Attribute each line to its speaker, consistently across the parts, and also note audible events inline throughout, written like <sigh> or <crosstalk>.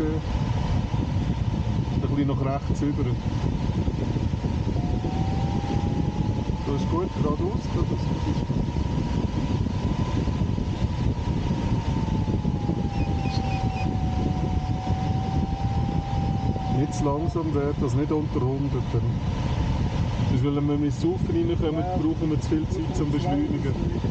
Speaker 1: wieder ein bisschen nach rechts rüber. Das ist gut, geradeaus, geradeaus. Nicht zu langsam werden, also nicht unter 100. Dann. Das weil wenn wir mit Saufen reinkommen, brauchen wir zu viel Zeit zum Beschleunigen.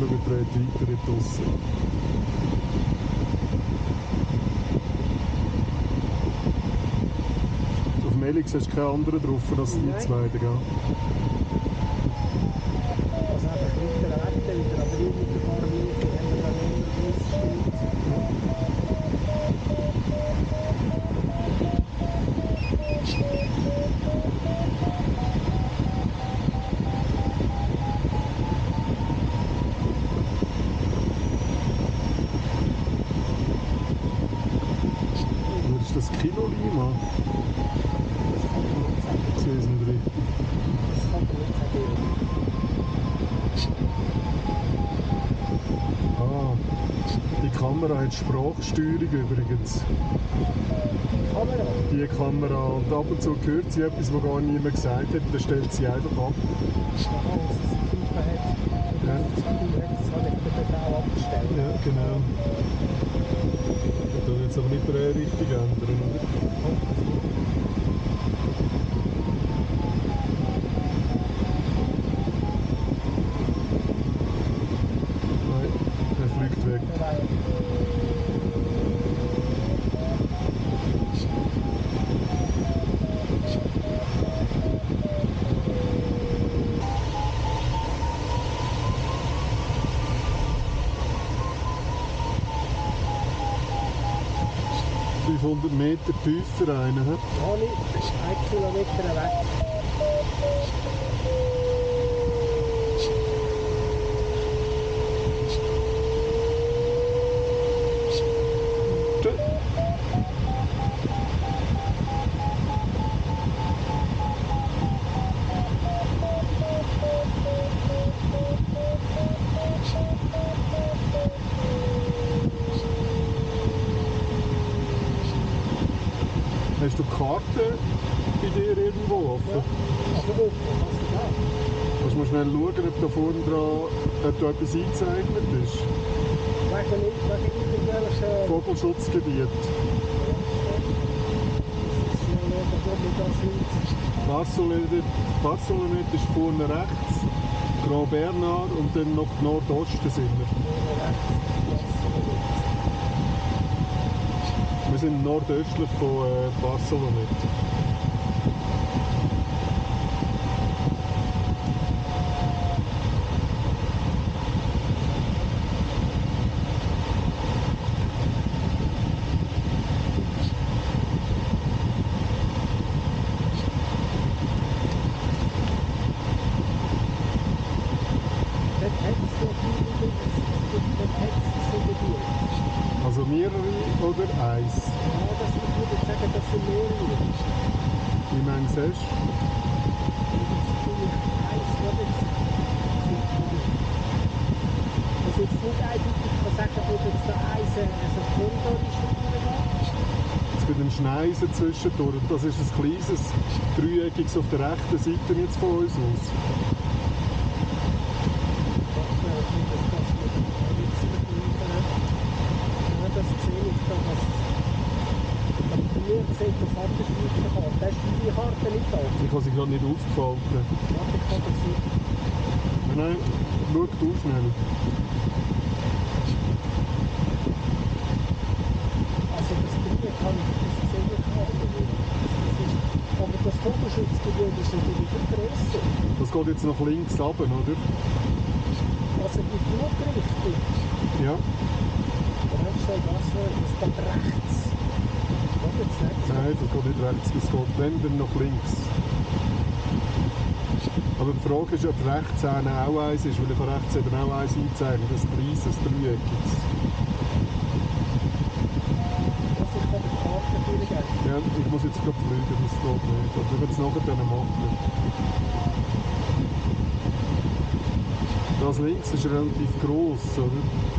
Speaker 1: Er dreht weiter in die Aussen. Auf dem Elix hast du keine anderen drauf als die
Speaker 2: Nein.
Speaker 1: zwei, gell? Kamera hat Sprachsteuerung übrigens.
Speaker 2: Kamera.
Speaker 1: Die Kamera. Und ab und zu hört sie etwas, was gar niemand gesagt hat. Dann stellt sie einfach ab. Ja.
Speaker 2: das das.
Speaker 1: Ja, genau. Ich tue jetzt aber nicht Drehrichtung ändern, oder? Hast du Karte bei dir irgendwo offen?
Speaker 2: Aber? Was ist da?
Speaker 1: Kannst du mal schnell schauen, ob da vorne dran ob da etwas eingezeichnet ist?
Speaker 2: Wegen wegen irgendwelchen...
Speaker 1: Vogelschutzgebiet. Barcelona ist vorne rechts, Grand Bernard und dann noch Nordosten sind wir. Sind nordöstlich von äh, Barcelona.
Speaker 2: wird.
Speaker 1: Wie mange hast du?
Speaker 2: Also jetzt nicht eindeutig kann sagen, ob jetzt der Eis äh, so ein Korridor ist, wo man geht.
Speaker 1: Jetzt bei dem Schneisen zwischendurch. Das ist ein kleines Dreieckiges auf der rechten Seite jetzt von uns aus.
Speaker 2: Das sehe ich da, dass hier sieht auf andere Speicherkarte. Da ist die Karte nicht da.
Speaker 1: Ich habe sie gerade nicht aufgefalten.
Speaker 2: Warte, ich kann das nicht.
Speaker 1: Nein, nein, schau du.
Speaker 2: Also das Dreieck kann ich das sehe aber das Vogelschutzgebiet ist natürlich grösser.
Speaker 1: Das geht jetzt nach links runter, oder?
Speaker 2: Also die Flugrichtung,
Speaker 1: Ja.
Speaker 2: da hast das, das geht rechts. Oder jetzt nicht?
Speaker 1: Nein, das geht nicht rechts, das geht wenn dann nach links. Aber die Frage ist, ob rechts auch eins ist, weil ich kann rechts eben auch eins einzeichnen, das Dreieckiges.
Speaker 2: Das ist von der Karte durchgehen.
Speaker 1: Ja, ich muss jetzt gerade fliegen, das werden es nachher dann machen. Das links ist relativ gross, oder?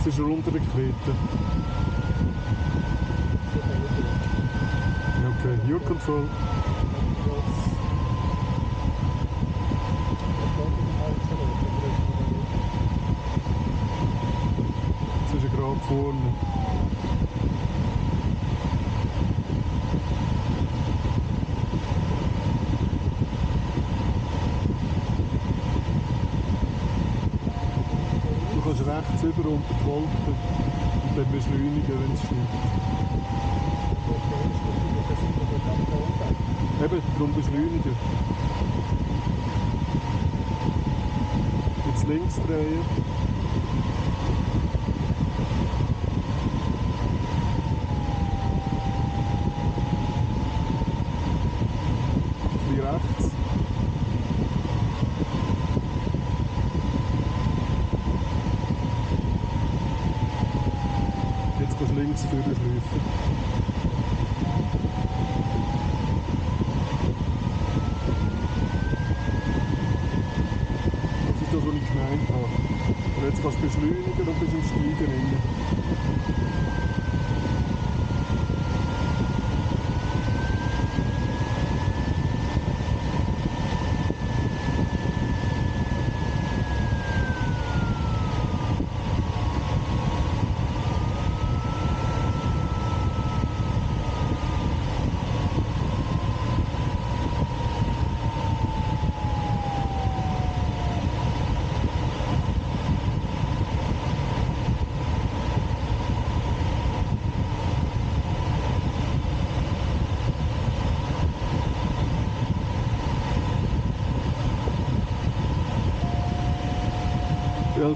Speaker 1: Es ist unter der. Ja, Okay, your control. Es ist ja gerade vorne. Du kannst rechts über unter die Wolken und schneit. Eben, darum beschleunigen. Jetzt links drehen. links vorne schleifen. Das ist das, was ich gemeint habe. Und jetzt kannst du beschleunigen und bist im Steigen drin.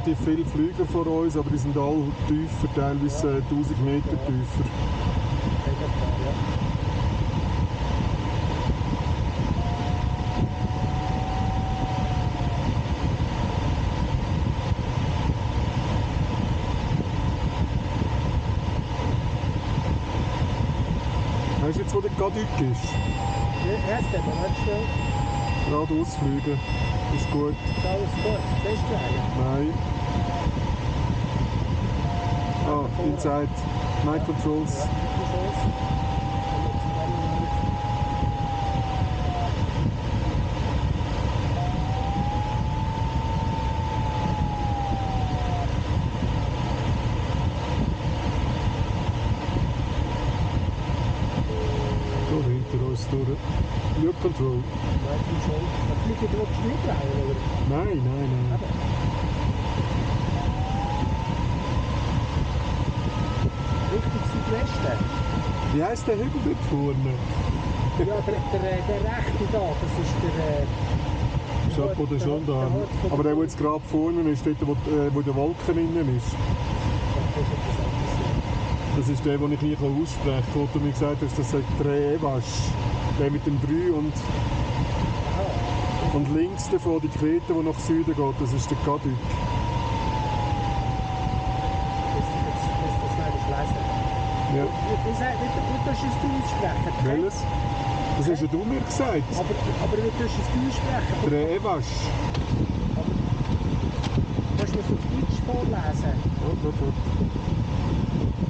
Speaker 1: Relativ viele Flüge vor uns, aber die sind alle tiefer, teilweise äh, 1000 Meter tiefer. Weißt du jetzt, wo der Gadük ist?
Speaker 2: Ja, Erst aber, warte schnell.
Speaker 1: Geradeaus fliegen. Ist gut.
Speaker 2: Ist alles gut. Festwählen.
Speaker 1: Nein. Inside. Night Controls. Wie heisst der Hügel dort vorne?
Speaker 2: Ja, der, der, der rechte da, das ist der.
Speaker 1: Chapeau de Gendarme. Aber der, der jetzt gerade vorne ist, dort, wo, äh, wo der Wolken innen ist.
Speaker 2: Das ist
Speaker 1: der, den ich nicht aussprechen kann, wo du mir gesagt hast, das sagt Trevasch. Der mit dem 3 und, und links davon die Krete, die nach Süden geht, das ist der Gadük.
Speaker 2: Das ist jetzt das, das werde ich lesen.
Speaker 1: Ja.
Speaker 2: Wie, wie, sag- wie, wie tust du es du aussprechen?
Speaker 1: Welches? Das hast ja du mir gesagt.
Speaker 2: Aber, aber wie tust du es du aussprechen?
Speaker 1: Trevasch.
Speaker 2: Kannst du es auf Deutsch vorlesen?
Speaker 1: Warte, warte.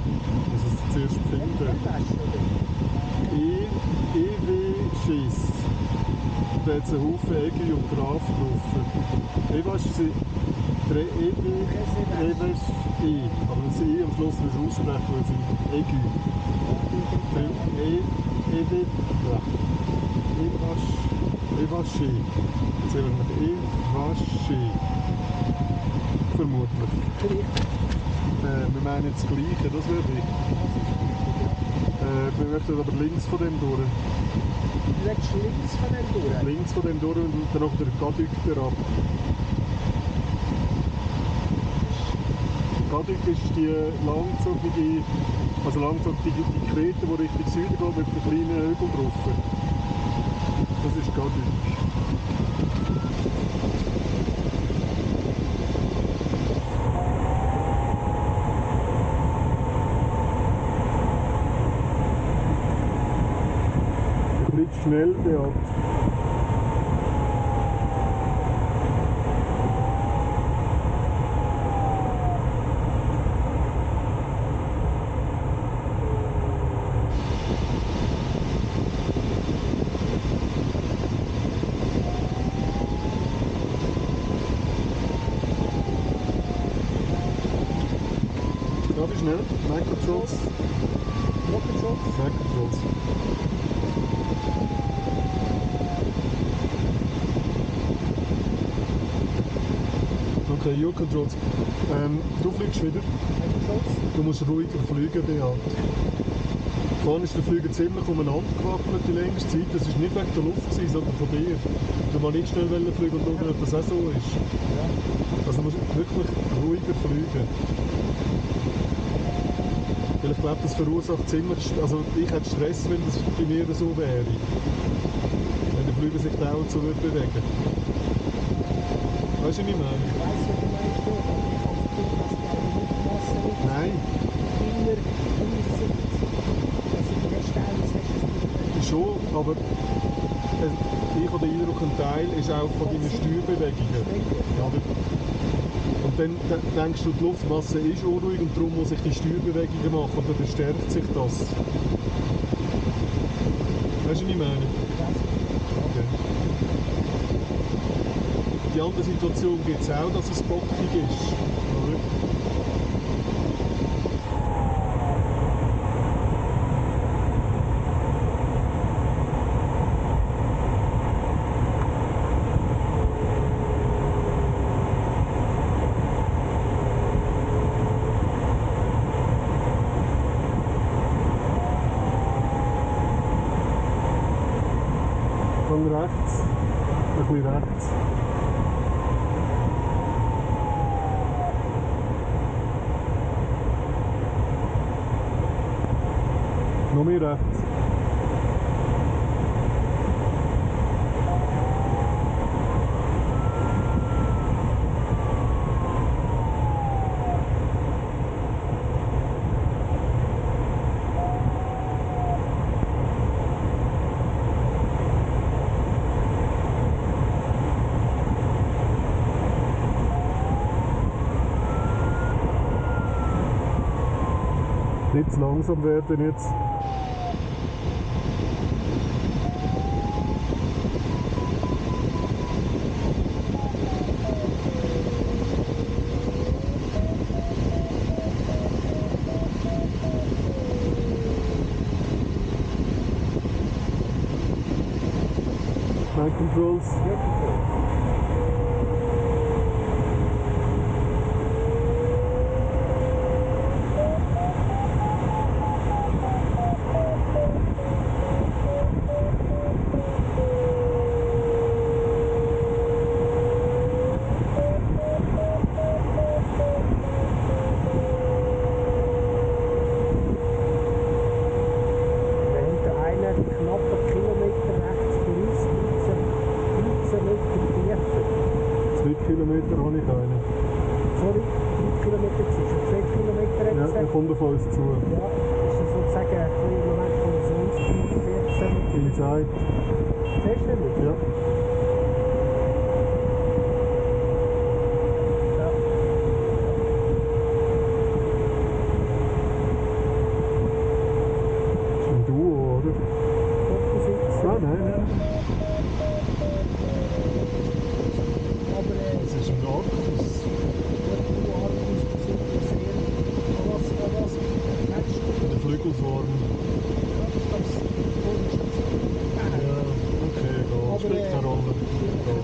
Speaker 1: Ich muss es zuerst finden. Wie Schiss. Da hat es einen Haufen Eggi und Graf drauf. Evasch sind drei Evi, Evasch, I. Aber das I am Schluss musst du aussprechen, weil sie Eggi. E, Evi, ja. Evasch, Evaschi. Jetzt haben wir Evaschi. Vermutlich. Äh, wir meinen das Gleiche, das wäre richtig. Äh, wir möchten aber links von dem durch.
Speaker 2: Links von dem durch.
Speaker 1: Links von dem durch und dann noch der Gadük ab. Gadük ist die langzogige, also langzogige die Krete, die Richtung Süden geht mit einem kleinen Hügel drauf. Das ist fliegst schnell, Beat. Schnell? Microcontrols.
Speaker 2: Rocketschutz.
Speaker 1: Microcontrols. Okay, your controls. Ähm, du fliegst wieder. Du musst ruhiger fliegen, Beat. Vorne ist der Flüger ziemlich umeinander gewackelt die längste Zeit. Das war nicht wegen der Luft, gewesen, sondern von dir. Du wolltest nicht schnell fliegen und schauen, ob das auch so ist. Also du musst wirklich ruhiger fliegen. Weil ich glaube, das verursacht ziemlich, also ich hätte Stress, wenn das bei mir so wäre. Wenn die Flüge sich dauernd so würde bewegen. Weißt du, was ich meine?
Speaker 2: Ich weiß, wie du meinst, aber ich habe das Gefühl, dass die auch nicht passen.
Speaker 1: Nein.
Speaker 2: Kinder sind,
Speaker 1: dass sie verstehen, dass es nicht Schon, aber ich habe den Eindruck, ein Teil ist auch von deinen Steuerbewegungen. Ja, und dann de- denkst du, die Luftmasse ist unruhig und darum muss ich die Steuerbewegungen machen oder verstärkt sich das? Weißt du, was ich meine? Okay. Die andere Situation gibt es auch, dass es bockig ist. Oder? Dann rechts, ein bisschen rechts. Noch langsam werden jetzt. Mind controls.
Speaker 2: Wir haben da einen knappen Kilometer rechts von uns, 13, 13 Meter tiefer.
Speaker 1: 2 Kilometer habe ich einen.
Speaker 2: Sorry, 3 Kilometer zwischen 2 Kilometer
Speaker 1: Ja,
Speaker 2: jetzt.
Speaker 1: er kommt auf uns zu.
Speaker 2: Ja, ist das sozusagen ein bisschen im Moment von so uns 14 Meter.
Speaker 1: Inside.
Speaker 2: Siehst du nicht?
Speaker 1: Ja.
Speaker 2: Ja.
Speaker 1: Ist ein Duo, oder?
Speaker 2: Doppelsitz.
Speaker 1: Ah, nein, nein.
Speaker 2: Aber äh,
Speaker 1: Das ist ein Arcus.
Speaker 2: du Argus besonders sehr. An was, an was fährst du?
Speaker 1: Eine Flügelform.
Speaker 2: Ich glaube, es ist das.
Speaker 1: Ja, okay, egal.
Speaker 2: Aber,
Speaker 1: Spielt
Speaker 2: äh,
Speaker 1: keine Rolle. Egal.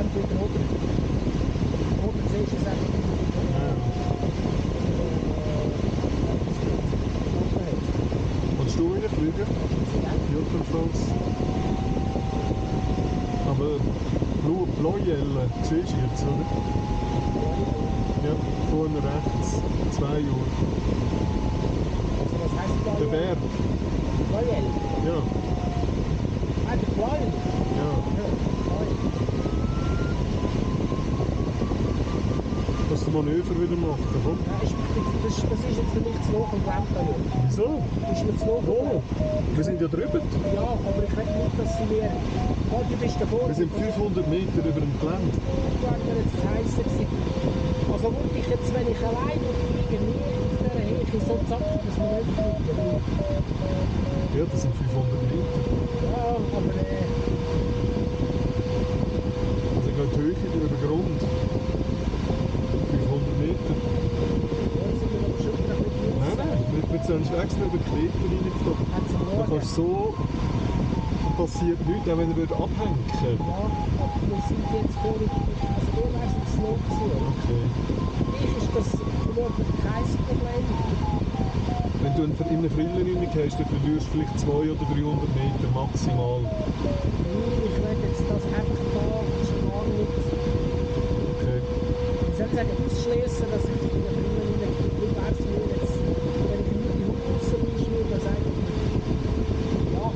Speaker 2: Entweder oder. Oder siehst du es einfach
Speaker 1: Ja. Kannst du reinfliegen? Jutterfalls. Aber Blau, Bläujelle, siehst du jetzt, oder? Ja, vorne rechts. Zwei Uhr.
Speaker 2: Also was heisst Blau?
Speaker 1: Der Berg.
Speaker 2: Bläuel.
Speaker 1: Ja,
Speaker 2: Ah, der Bläuel.
Speaker 1: ja.
Speaker 2: Ja, Bläuel.
Speaker 1: Kannst du Manöver wieder machen, komm.
Speaker 2: Ja, ist, das, das ist jetzt für mich zu hoch und Lampen.
Speaker 1: Wieso?
Speaker 2: Ist mir zu hoch.
Speaker 1: Wo? Wir sind ja drüber.
Speaker 2: Ja, aber ich will nicht, dass sie mir... Du bist davor.
Speaker 1: Wir sind 500 Meter über dem Gelände.
Speaker 2: jetzt gewesen. Also würde ich jetzt, wenn ich allein fliege, nie auf dieser Höhe so zacken, dass wir nicht fliegen.
Speaker 1: Ja, das sind 500 Meter.
Speaker 2: Ja, aber äh,
Speaker 1: Also ich gehe die Höhe über Grund. 500 Meter.
Speaker 2: ja, sind wir aber schon wieder ein bisschen
Speaker 1: Nein, nein, wir, wir sind extra über die Kleber reingeflogen. Da kannst du so passiert nichts, auch wenn er würde abhängen
Speaker 2: Ja, aber wir sind jetzt vorhin, also wären jetzt noch gewesen.
Speaker 1: Okay.
Speaker 2: Mich ist das überhaupt kein Problem.
Speaker 1: Wenn du in eine Frille reingehst, dann verlierst du vielleicht 200 oder 300 Meter maximal.
Speaker 2: Ich will jetzt das einfach da schon lange nicht,
Speaker 1: Okay.
Speaker 2: ich soll sagen, ausschließen, dass ich in der Brille reingehe. Wie wäre es mir jetzt, wenn ich nur die Haut draussen ist, würde ich sagen, ja,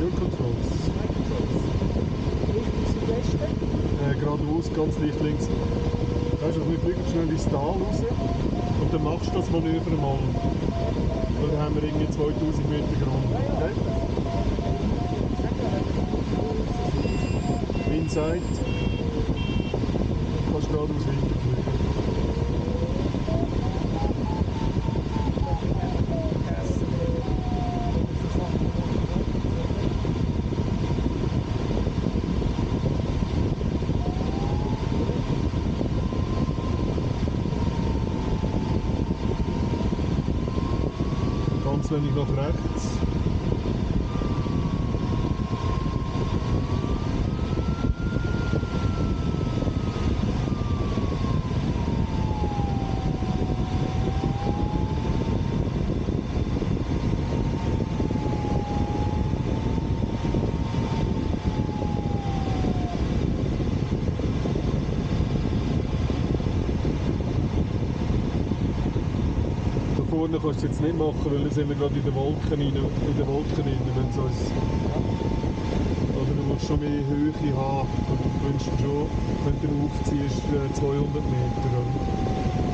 Speaker 1: Your controls.
Speaker 2: Richtung Südwesten.
Speaker 1: Äh, geradeaus, ganz leicht links. Weißt du, wir fliegen schnell ins Tal raus und dann machst du das Manöver mal. Und dann haben wir irgendwie 2000 Meter Grund. Okay? Inside. Kannst geradeaus weiterfliegen. Ganz wenig nach vorne kannst du jetzt nicht machen, weil dann sind wir gerade in den Wolken rein, in den Wolken rein, wenn es uns... Oder du musst schon mehr Höhe haben. Und du wünschst schon, wenn du aufziehst, äh, 200 Meter. Oder?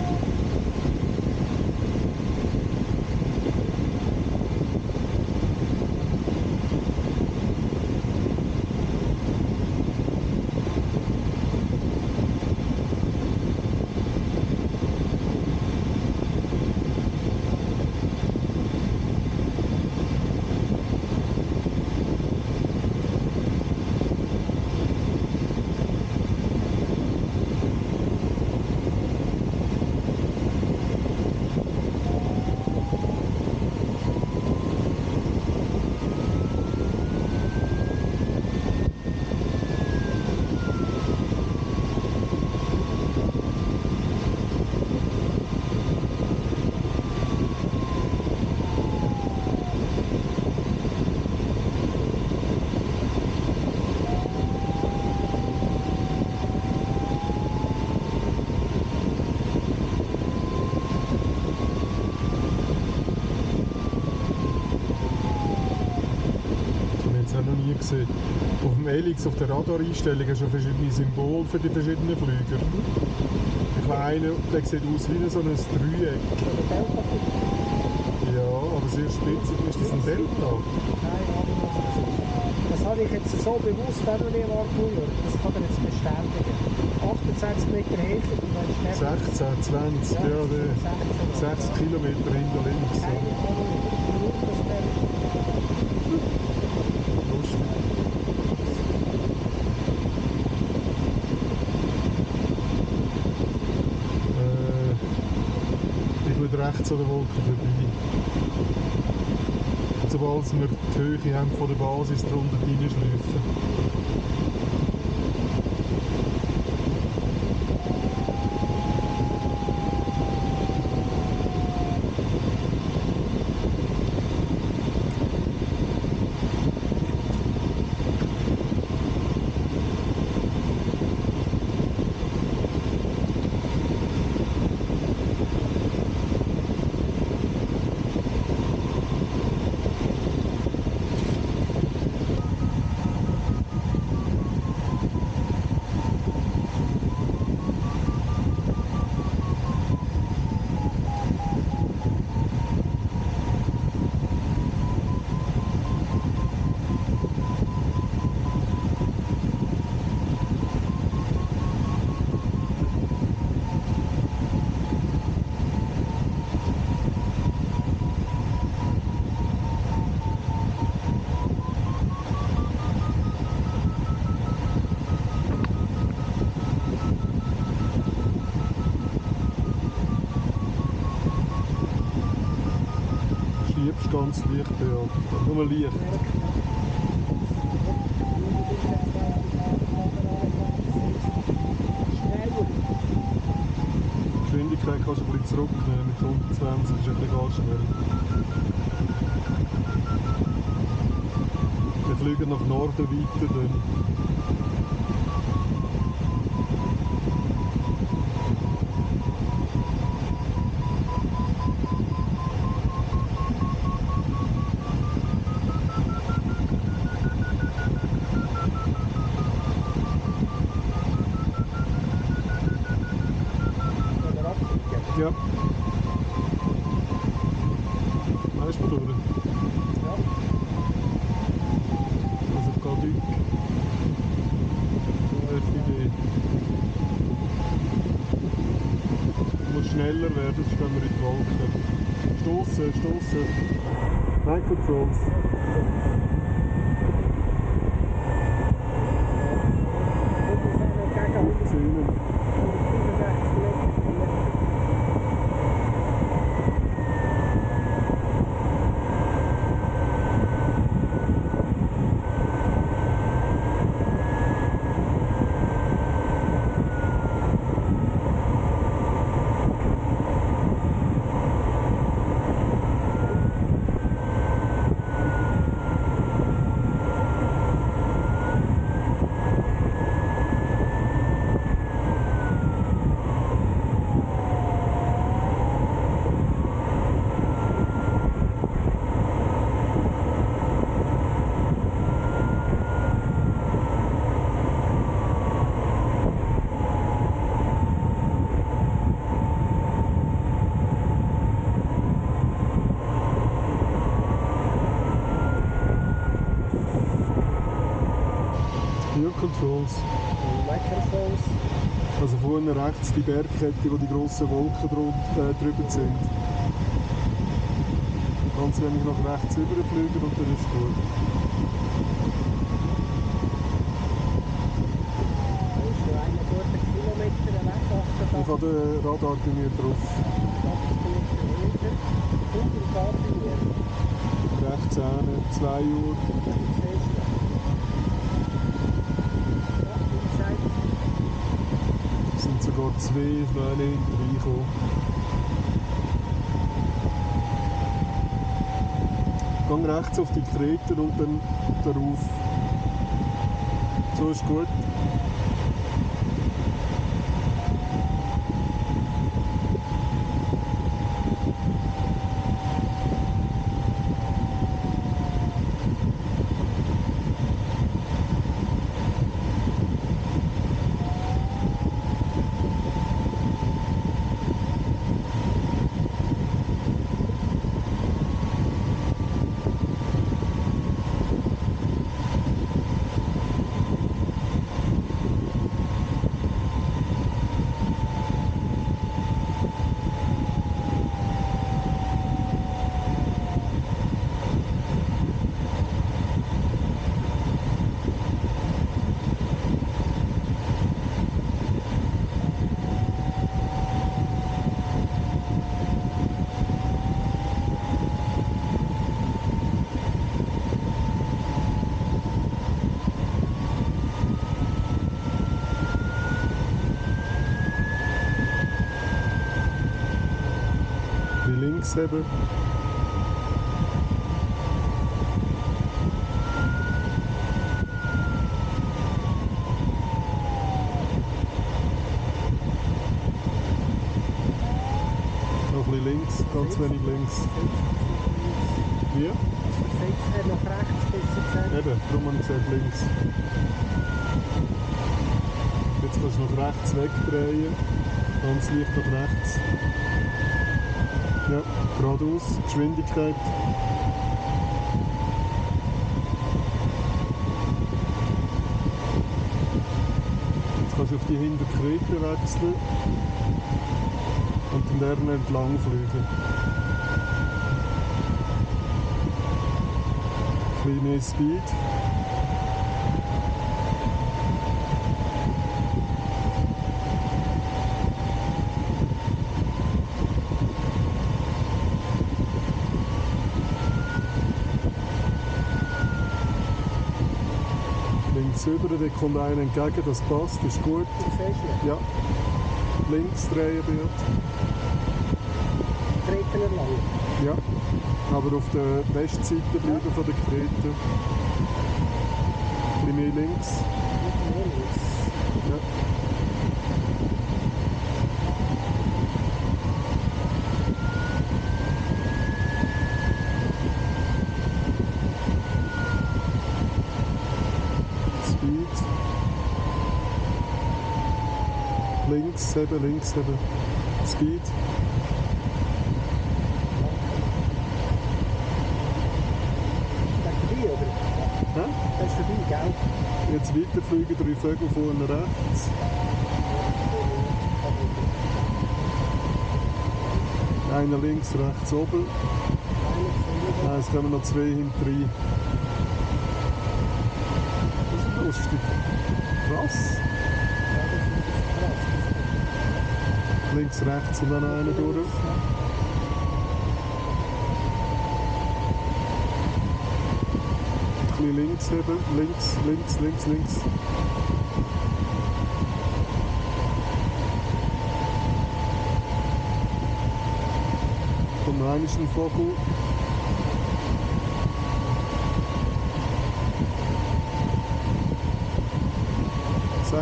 Speaker 1: Das habe ich jetzt auch noch nie gesehen. Elix, auf der Radareinstellung, ja verschiedene Symbole für die verschiedenen Flüger. Der kleine, der sieht aus wie so ein Dreieck. Ja, aber sehr spitz. Ist das ein Delta?
Speaker 2: Das habe ich jetzt so bewusst auch noch nie angeschaut. Das kann er jetzt bestätigen. 28 Meter Höhe und dann ist
Speaker 1: 16, 20, ja, der 6 Kilometer hinter links.
Speaker 2: Keine
Speaker 1: Ja.
Speaker 2: Ahnung. Nur, dass der
Speaker 1: Lustig. Äh, ich bin rechts an der Wolke vorbei. Sobald wir die Höhe haben von der Basis drunter reinschleifen. Geschwindigkeit kannst du ein bisschen zurücknehmen. Mit 120 ist ein bisschen ganz schnell. Wir fliegen nach Norden weiter. Dann. heller werden, sonst gehen wir in die Wolken. Stossen, stossen. Nein, Controls.
Speaker 2: Und wir fahren gegen
Speaker 1: Sehen.
Speaker 2: 165 Kilometer.
Speaker 1: Controls.
Speaker 2: Microphones.
Speaker 1: Also vorne rechts die Bergkette, wo die grossen Wolken drun- äh, drüber sind. Ganz wenig nach rechts überfliegen und dann ist gut. Ich
Speaker 2: 88
Speaker 1: habe den Radar bei mir drauf. Rechts hinten, 2 Uhr.
Speaker 2: Siehst du? Ja, wie gesagt,
Speaker 1: Es zwei Schweine hinterhergekommen. Gang rechts auf die Kreten und dann darauf. So ist gut. Haben. Noch ein bisschen links, ganz wenig links. Wie?
Speaker 2: Sechs, äh, nach rechts besser.
Speaker 1: Eben, links. Jetzt kannst du nach rechts wegdrehen. Ganz leicht nach rechts. Ja, geradeaus, Geschwindigkeit. Jetzt kannst du auf die Hinterkrete wechseln und dann deren entlang fliegen. Mehr Speed. Da kommt einer entgegen, das passt, ist gut. Ja. Links drehen bitte.
Speaker 2: Treten erlangen.
Speaker 1: Ja. Aber auf der Westseite bleiben von der Krete. Ein bisschen mehr links.
Speaker 2: Nicht mehr links.
Speaker 1: Ja. Speed. Links heben, links heben. Speed. Hä?
Speaker 2: Das ist vorbei, gell?
Speaker 1: Jetzt weiterfliegen, drei Vögel vorne rechts. Einer links, rechts oben. Nein, es kommen noch zwei hinterher. Das ist lustig. Krass.
Speaker 2: Ja, das ist krass.
Speaker 1: Links, rechts und dann einer durch. Ein bisschen links eben. Links, links, links, links. Einmal ein Vogel.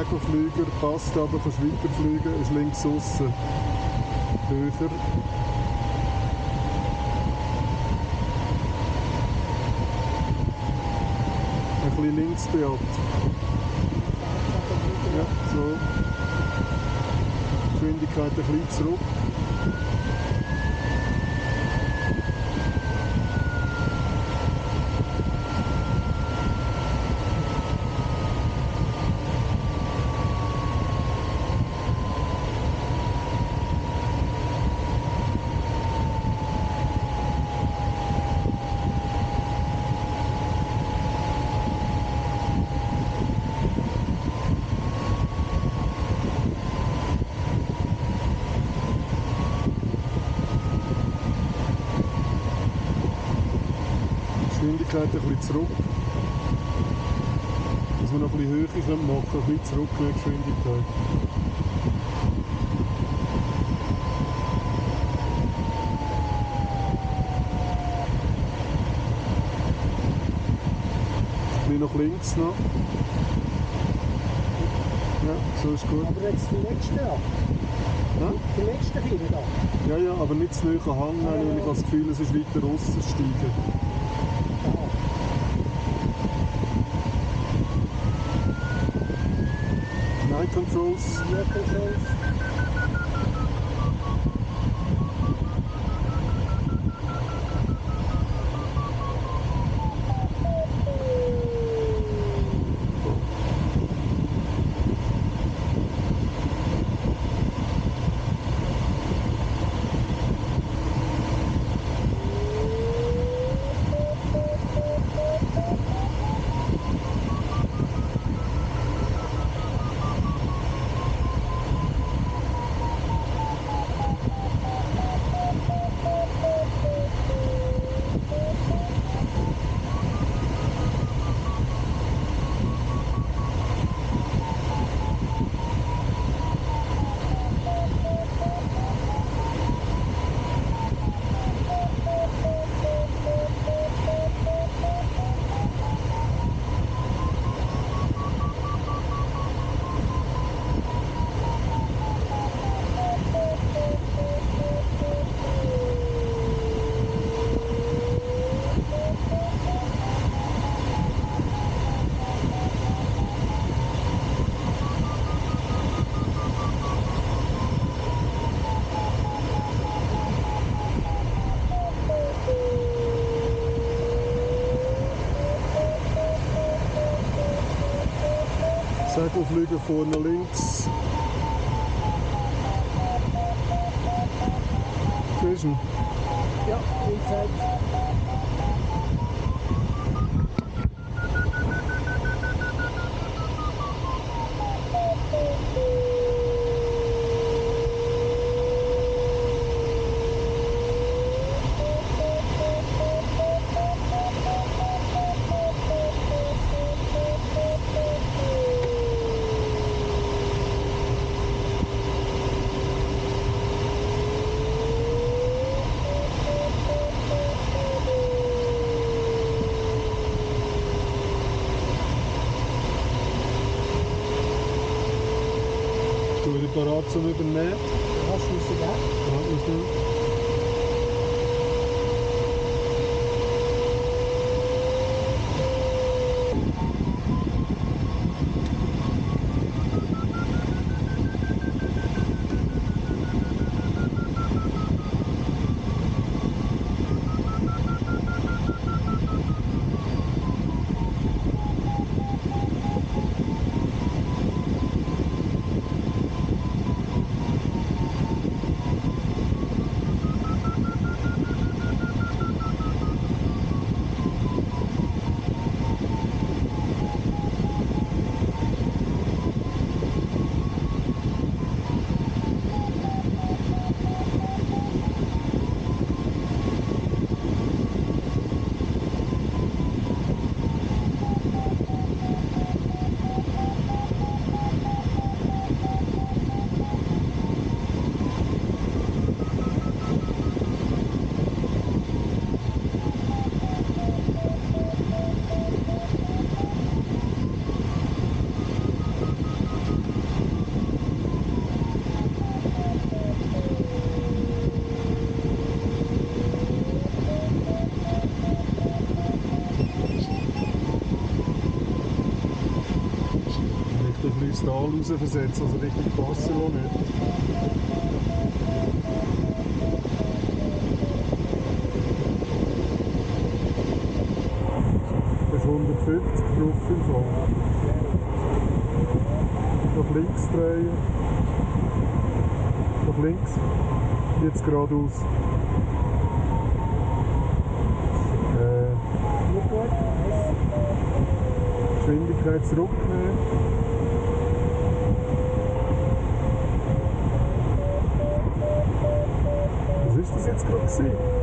Speaker 1: Segelflüger passt aber, kannst weiterfliegen, ist links aussen. Höher. Ein bisschen links, Beat. Ja, so. Geschwindigkeit ein bisschen zurück. Geschwindigkeit ein bisschen zurück. Dass wir noch ein bisschen Höhe können machen können, ein bisschen zurück mit der Geschwindigkeit. Ein bisschen nach links noch. Ja, so ist gut.
Speaker 2: Aber jetzt die letzte da.
Speaker 1: Ja,
Speaker 2: Die letzte hinten da.
Speaker 1: ja, ja aber nicht zu nahe hängen, weil ich habe das Gefühl, es ist weiter raussteigen.
Speaker 2: Da.
Speaker 1: Night Controls.
Speaker 2: Hier Controls.
Speaker 1: Segelflüger vorne links. Wieder parat voll rausversetzt, also Richtung Barcelona. Das 150 drauf im Fall. Nach links drehen. Nach links. Jetzt geradeaus.
Speaker 2: see.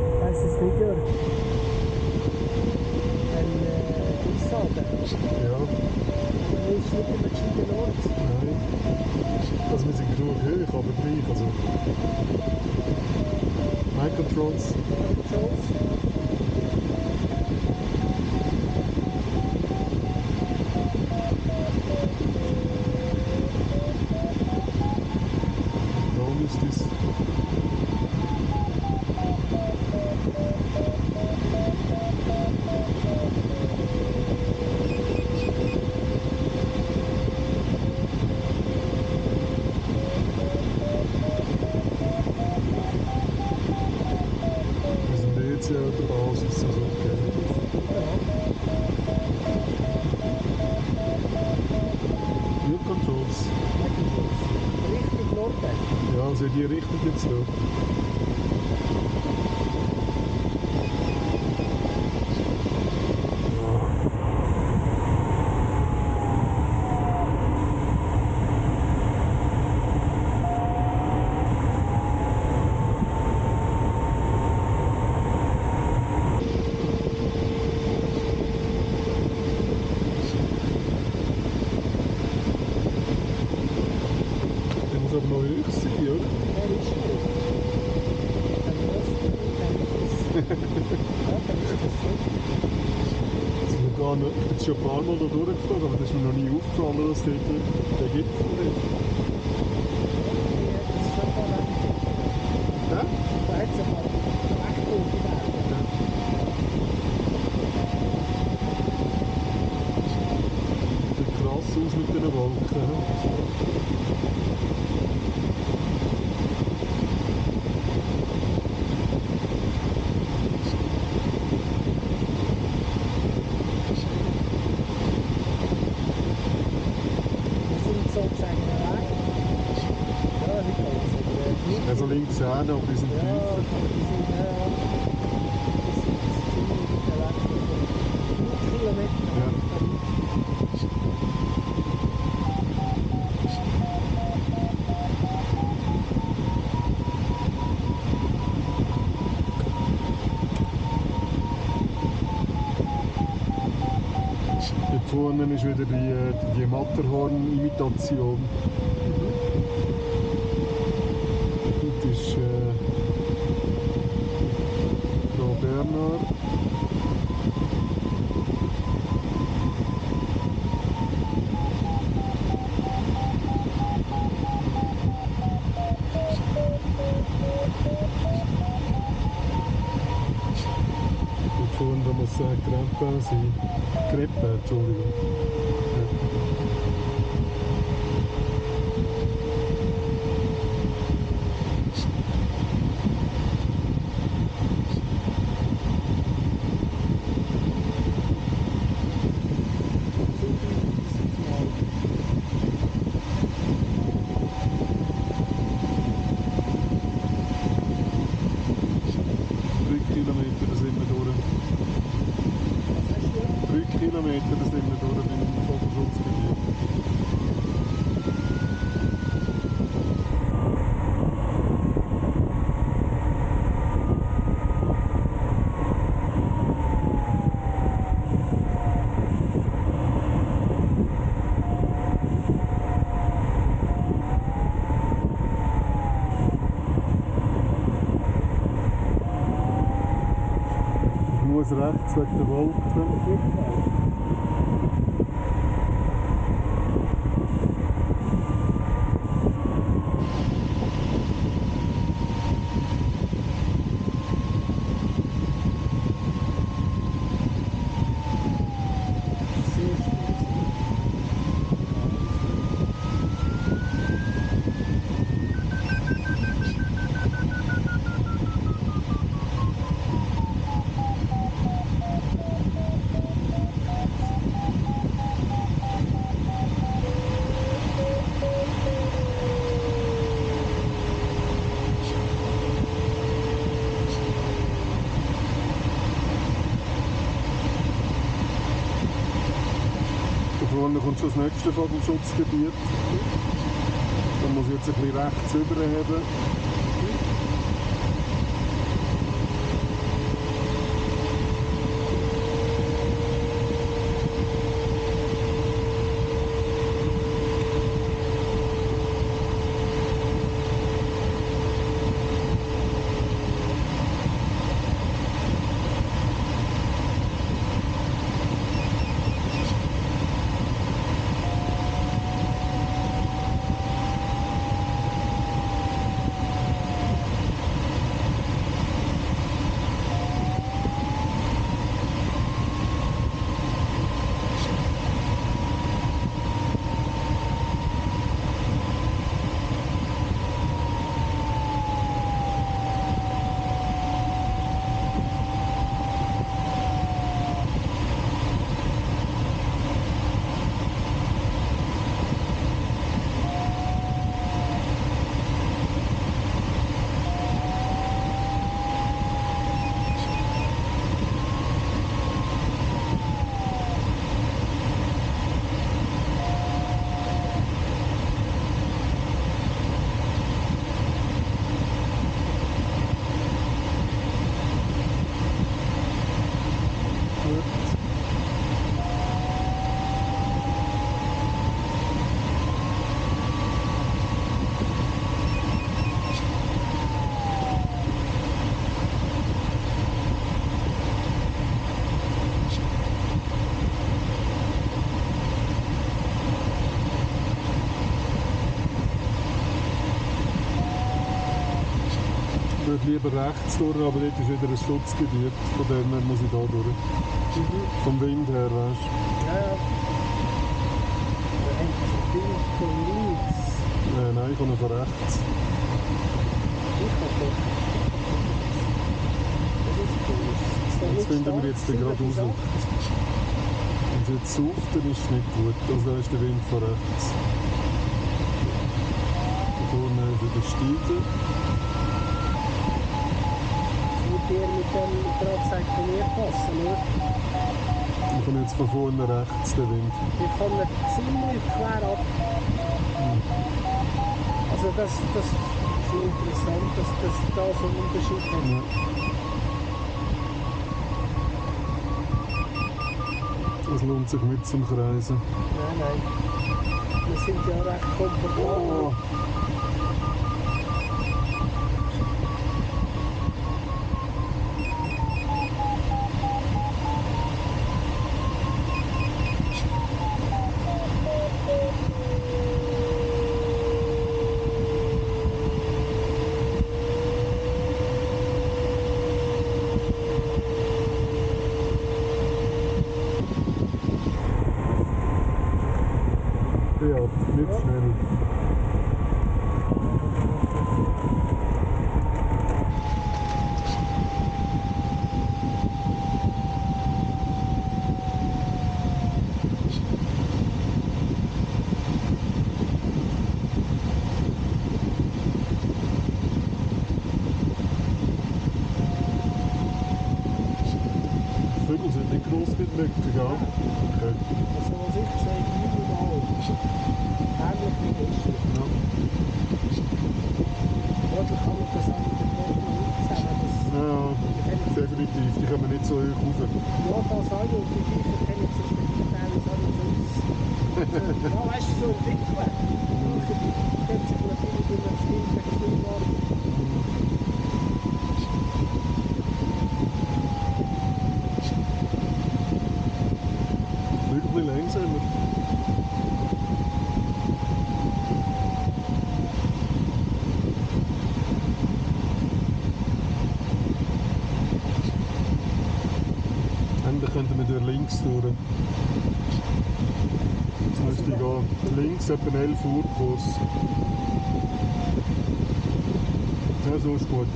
Speaker 2: Is it so?
Speaker 1: schon ein paar Mal da durchgefahren, aber das ist mir noch nie aufgefallen, dass es dort den Gipfel ist.
Speaker 2: Ja, das ist schon mal lang.
Speaker 1: Hä?
Speaker 2: Da hat es einen Wegpunkt Gerade auf
Speaker 1: diesem Dienst. Vorne ist wieder die, äh, die Matterhorn-Imitation. Kranzi, Kreppe,
Speaker 2: tudo festival
Speaker 1: 26. kommt das nächste Vogelschutzgebiet. Da muss ich jetzt ein bisschen rechts rüberheben. Gut. Lieber rechts durch, aber dort ist wieder ein Schutzgebiet. Von dem her muss ich da durch. Vom Wind her, weißt du.
Speaker 2: Ja, ja. Da hängt so viel von links.
Speaker 1: Äh, nein, ich komme von rechts.
Speaker 2: Ich hab doch. Das ist cool. Nicht
Speaker 1: finden wir jetzt gerade raus.
Speaker 2: 87?
Speaker 1: Wenn es jetzt sauft, dann ist es nicht gut. Also da ist der Wind von rechts. Da vorne wieder Steigen.
Speaker 2: Mit dem Drahtseil von mir passen, oder?
Speaker 1: Ich komme jetzt von vorne rechts, der Wind.
Speaker 2: Wir kommen ziemlich quer ab. Also das, das ist interessant, dass das da so einen Unterschied hat.
Speaker 1: Ja. Es lohnt sich mit zum Kreisen.
Speaker 2: Nein, nein. Wir sind ja recht komfortabel.
Speaker 1: Oh. Links etwa 11 Uhr Kurs. Ja, so ist gut.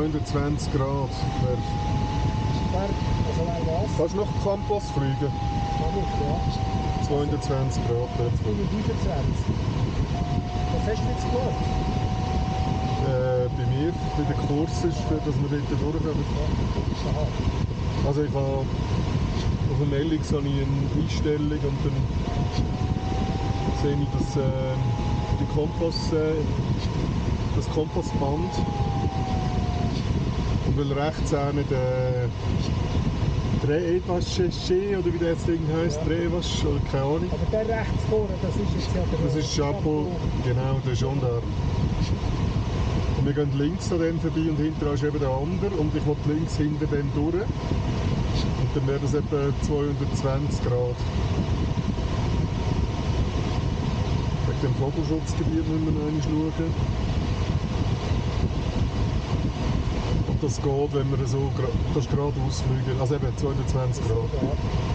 Speaker 1: ...220 Grad. Wer,
Speaker 2: also?
Speaker 1: Kannst du noch Campus fliegen?
Speaker 2: Kann ich, ja.
Speaker 1: 220 Grad jetzt.
Speaker 2: Ich 25. Was hast du jetzt gemacht?
Speaker 1: Äh, bei mir, bei der Kurs ist, für, dass wir dort durchkommen. Also ich habe auf der Meldung so eine Einstellung und dann sehe ich das, äh, die Kompass, äh, das Kompassband weil rechts auch nicht äh, Drehwasch oder wie das Ding heisst,
Speaker 2: Ja.
Speaker 1: Drehwasch oder keine Ahnung.
Speaker 2: Aber der rechts vorne, das ist jetzt ja der
Speaker 1: Das ist Chapeau, genau, der Gendarme. Und wir gehen links an dem vorbei und hinterher ist eben der andere und ich will links hinter dem durch. Und dann wäre das etwa 220 Grad. Wegen dem Vogelschutzgebiet müssen wir noch einmal schauen. Und das geht, wenn wir so geradeaus fliegen, also eben 220 Grad.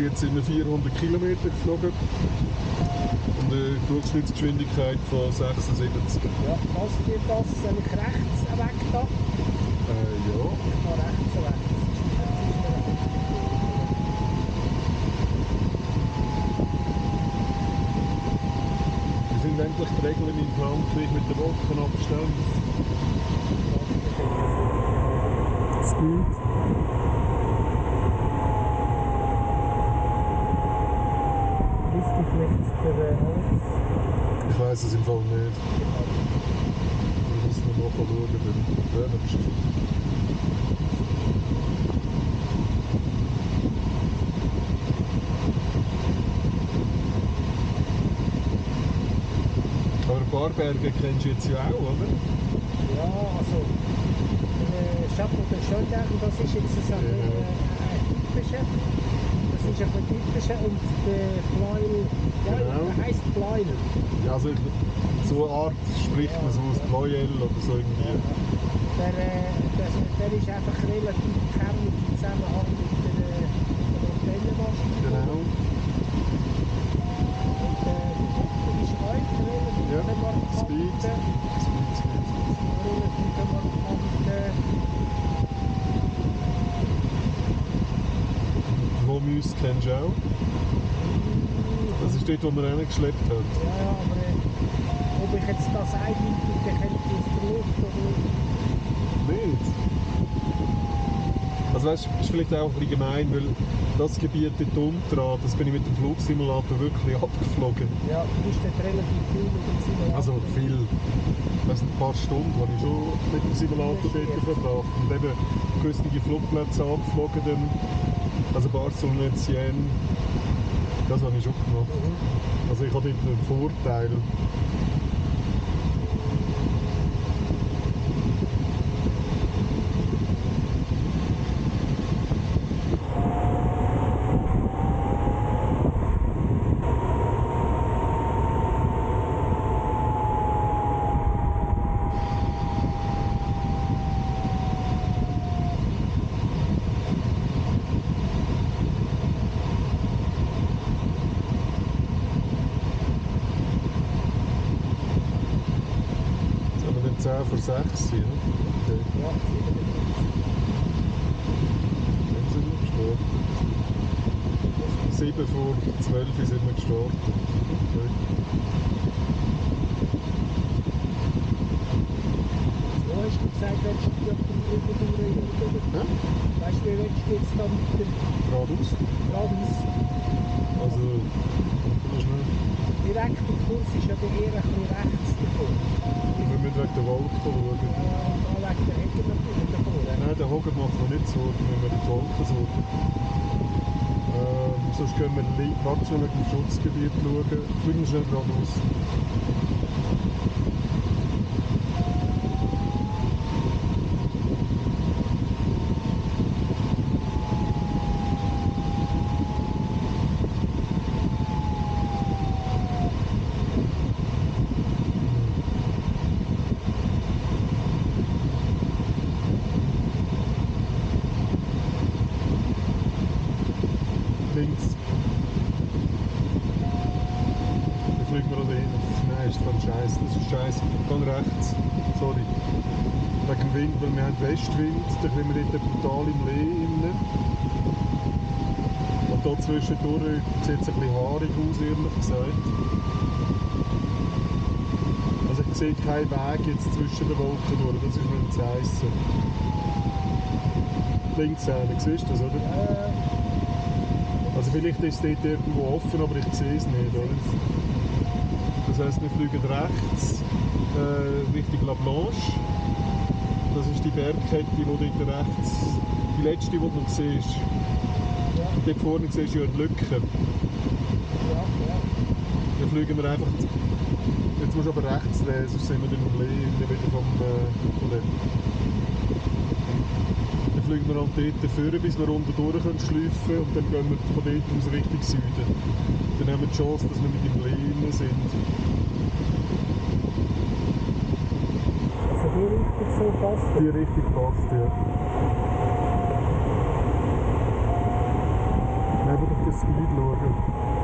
Speaker 1: Jetzt sind wir 400 Kilometer geflogen und eine Durchschnittsgeschwindigkeit von 76.
Speaker 2: Ja, was dir das? Soll ich rechts weg da?
Speaker 1: Äh, ja.
Speaker 2: Ich kann rechts weg.
Speaker 1: Wir sind endlich die Regeln in Frankreich mit dem Wolkenabstand. Speed.
Speaker 2: Vielleicht der Alex?
Speaker 1: Ich weiß es im Fall nicht. Wir müssen noch mal schauen, dann hören wir Aber Barberge kennst du jetzt ja auch, oder?
Speaker 2: Ja, also äh, Chapeau de Schönberg, das ist jetzt so ein
Speaker 1: Ja.
Speaker 2: äh, typischer. Das ist ein typischer und der Pleil, ja,
Speaker 1: Genau.
Speaker 2: der heisst Pleil.
Speaker 1: Ja, also so eine Art spricht man so aus Loyal oder so irgendwie.
Speaker 2: Der, äh, der, der ist einfach relativ kernig im Zusammenhang mit der, äh, der Antennenmaschine.
Speaker 1: Genau.
Speaker 2: Und äh, die Kuppel ist auch relativ
Speaker 1: Ja,
Speaker 2: markant.
Speaker 1: Speed.
Speaker 2: äh,
Speaker 1: Speed, Speed.
Speaker 2: Relativ markant. äh,
Speaker 1: Womüs kennst du auch. Das ist dort, wo man reingeschleppt hat.
Speaker 2: Ja, ja, aber äh, ob ich jetzt das eindeutig erkenne aus der Luft oder
Speaker 1: Nicht? Also weißt, du, ist vielleicht auch ein bisschen gemein, weil das Gebiet dort unten, das bin ich mit dem Flugsimulator wirklich <laughs> abgeflogen.
Speaker 2: ja, du bist dort relativ viel mit dem Simulator.
Speaker 1: Also viel. Sind ein paar Stunden, die ich schon mit dem Simulator dort verbracht. Und eben gewisse Flugplätze abgeflogen. Dann, also Barcelona, Sienne. Das habe ich schon gemacht. Also ich habe dort einen Vorteil. Jetzt haben wir dann 10 vor 6 sein. ne? Okay.
Speaker 2: Ja,
Speaker 1: Dann sind wir gestartet. 7 vor 12 sind wir gestartet. Okay.
Speaker 2: wo hast du gesagt, wenn du die drüber durch
Speaker 1: Ja?
Speaker 2: Weißt du, wie willst du jetzt da weiter
Speaker 1: Geradeaus.
Speaker 2: geradeaus?
Speaker 1: Also, das ist nicht.
Speaker 2: Direkt der Kurs ist ja dann eher ein bisschen rechts davon.
Speaker 1: Wir müssen wegen der Wolke schauen.
Speaker 2: Ja, und da wegen der Hecke natürlich davor.
Speaker 1: Nein, den Hocker machen wir nicht so, wenn wir die Wolken suchen. Ähm, sonst gehen wir schnell wegen dem Schutzgebiet schauen. Fliegen schnell geradeaus. Links. Dann fliegen wir da hin. Nein, ist voll scheiße. Das ist scheiße. Dann rechts. Sorry. Wegen dem Wind, weil wir haben Westwind. Dann sind wir dort brutal im Lee innen. Und da zwischendurch sieht es ein bisschen haarig aus, ehrlich gesagt. Also ich sehe keinen Weg jetzt zwischen den Wolken durch. Das ist nicht zu heissen. Links eine, siehst du das, oder?
Speaker 2: Äh,
Speaker 1: Also vielleicht ist es dort irgendwo offen, aber ich sehe es nicht. Oder? Das heisst, wir fliegen rechts äh, Richtung La Blanche. Das ist die Bergkette, die dort rechts, die letzte, die du noch siehst.
Speaker 2: ja,
Speaker 1: dort vorne siehst du ja die Lücke.
Speaker 2: ja, ja.
Speaker 1: Dann fliegen wir einfach. Jetzt musst du aber rechts drehen, sonst sind wir dann im Lee wieder vom, äh, von. Dann fliegen wir halt dort vorne, bis wir unten durch können schleifen und dann gehen wir von dort aus Richtung Süden. Dann haben wir die Chance, dass wir mit dem Lee innen sind.
Speaker 2: Also die Richtung so passt.
Speaker 1: Die Richtung passt, ja. Wir doch das Gebiet schauen.